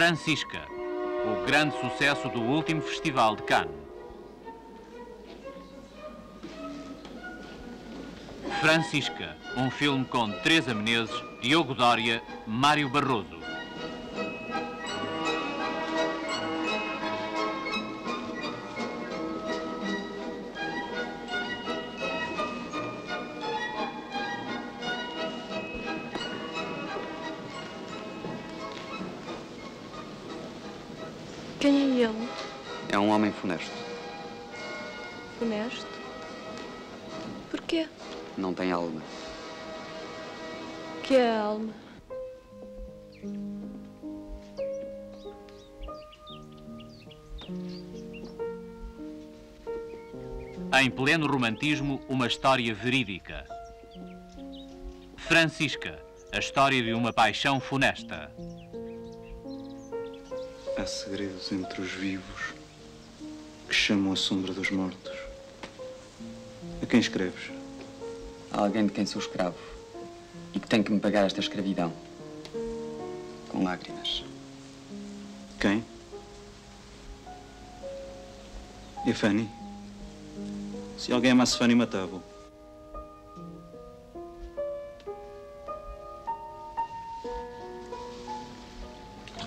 Francisca, o grande sucesso do último Festival de Cannes. Francisca, um filme com Teresa Menezes, Diogo Dória, Mário Barroso. Quem é ele? É um homem funesto. Honesto? Porquê? Não tem alma. Que é a alma? Em pleno romantismo, uma história verídica. Francisca, a história de uma paixão funesta. Há segredos entre os vivos que chamam a sombra dos mortos. A quem escreves? Há alguém de quem sou escravo e que tem que me pagar esta escravidão. Com lágrimas. Quem? É Fanny? Se alguém amasse Fanny, matava-o.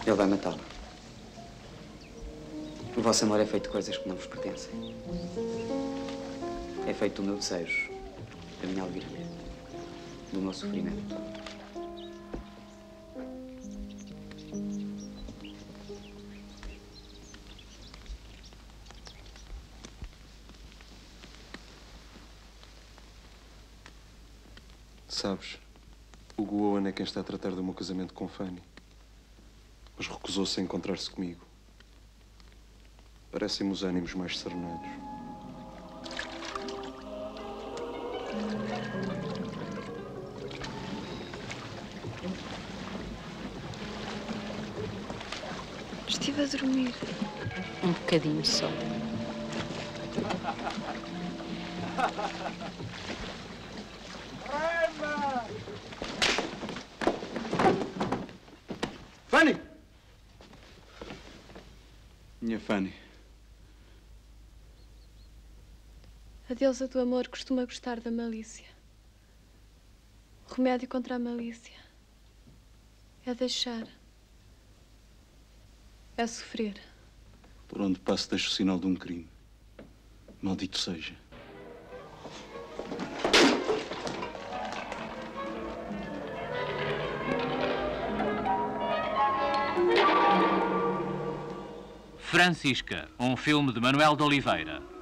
Ele vai matá-la. O vosso amor é feito de coisas que não vos pertencem. É feito do meu desejo, da minha alegria, do meu sofrimento. Sabes, o Owen é quem está a tratar do meu casamento com Fanny. Mas recusou-se a encontrar-se comigo. Parecem-me os ânimos mais serenados. Estive a dormir. Um bocadinho só. Fanny! Minha Fanny. A deusa do amor costuma gostar da malícia. O remédio contra a malícia é deixar. É sofrer. Por onde passo deixo o sinal de um crime. Maldito seja. Francisca, um filme de Manuel de Oliveira.